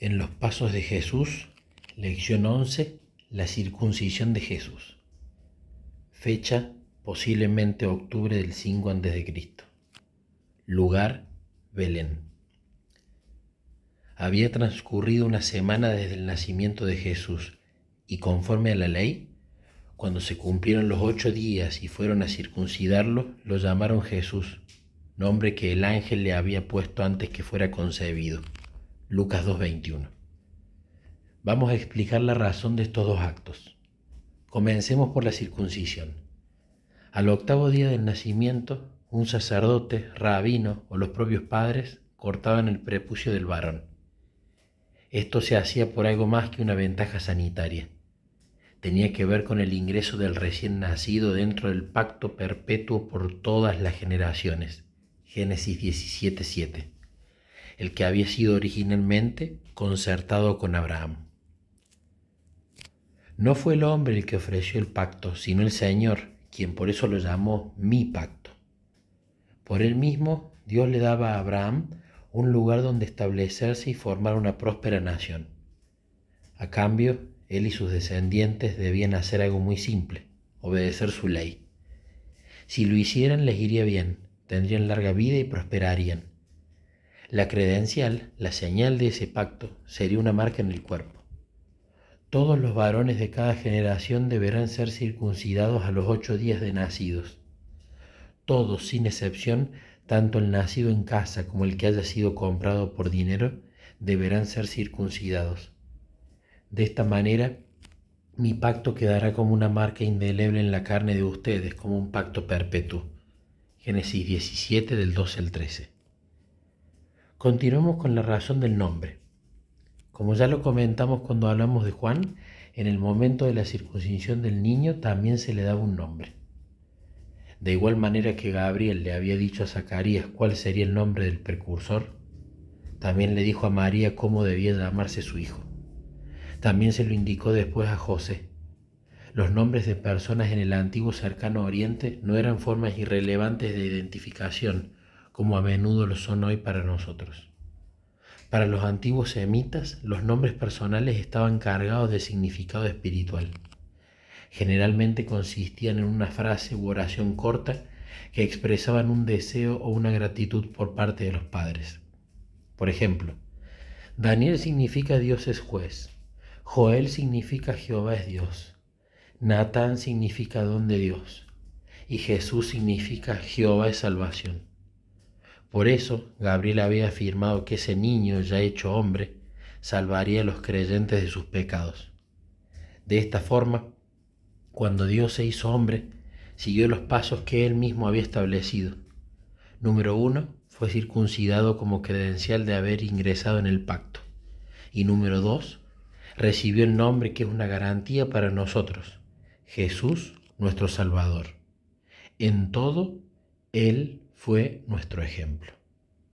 En los pasos de Jesús, lección 11, la circuncisión de Jesús. Fecha posiblemente octubre del 5 a.C. Lugar, Belén. Había transcurrido una semana desde el nacimiento de Jesús y conforme a la ley, cuando se cumplieron los ocho días y fueron a circuncidarlo, lo llamaron Jesús, nombre que el ángel le había puesto antes que fuera concebido. Lucas 2.21. Vamos a explicar la razón de estos dos actos. Comencemos por la circuncisión. Al octavo día del nacimiento, un sacerdote, rabino o los propios padres cortaban el prepucio del varón. Esto se hacía por algo más que una ventaja sanitaria. Tenía que ver con el ingreso del recién nacido dentro del pacto perpetuo por todas las generaciones. Génesis 17.7 el que había sido originalmente concertado con Abraham. No fue el hombre el que ofreció el pacto, sino el Señor, quien por eso lo llamó mi pacto. Por él mismo, Dios le daba a Abraham un lugar donde establecerse y formar una próspera nación. A cambio, él y sus descendientes debían hacer algo muy simple, obedecer su ley. Si lo hicieran les iría bien, tendrían larga vida y prosperarían. La credencial, la señal de ese pacto, sería una marca en el cuerpo. Todos los varones de cada generación deberán ser circuncidados a los ocho días de nacidos. Todos, sin excepción, tanto el nacido en casa como el que haya sido comprado por dinero, deberán ser circuncidados. De esta manera, mi pacto quedará como una marca indeleble en la carne de ustedes, como un pacto perpetuo. Génesis 17 del 12 al 13. Continuemos con la razón del nombre. Como ya lo comentamos cuando hablamos de Juan, en el momento de la circuncisión del niño también se le daba un nombre. De igual manera que Gabriel le había dicho a Zacarías cuál sería el nombre del precursor, también le dijo a María cómo debía llamarse su hijo. También se lo indicó después a José. Los nombres de personas en el antiguo cercano oriente no eran formas irrelevantes de identificación, como a menudo lo son hoy para nosotros. Para los antiguos semitas, los nombres personales estaban cargados de significado espiritual. Generalmente consistían en una frase u oración corta que expresaban un deseo o una gratitud por parte de los padres. Por ejemplo, Daniel significa Dios es juez, Joel significa Jehová es Dios, Natán significa don de Dios y Jesús significa Jehová es salvación. Por eso Gabriel había afirmado que ese niño ya hecho hombre salvaría a los creyentes de sus pecados. De esta forma, cuando Dios se hizo hombre, siguió los pasos que él mismo había establecido. Número uno, fue circuncidado como credencial de haber ingresado en el pacto. Y número dos, recibió el nombre que es una garantía para nosotros, Jesús nuestro Salvador. En todo, Él fue nuestro ejemplo.